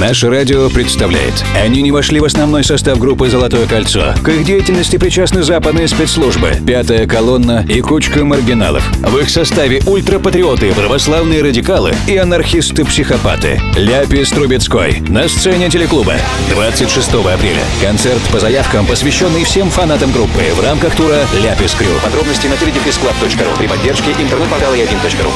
Наше радио представляет. Они не вошли в основной состав группы «Золотое кольцо». К их деятельности причастны западные спецслужбы, пятая колонна и кучка маргиналов. В их составе ультрапатриоты, православные радикалы и анархисты-психопаты. Ляпис Трубецкой на сцене телеклуба. 26 апреля. Концерт по заявкам, посвященный всем фанатам группы в рамках тура «Ляпис Крю». Подробности на теледефисклаб.ру при поддержке интернет-портала 1.ру.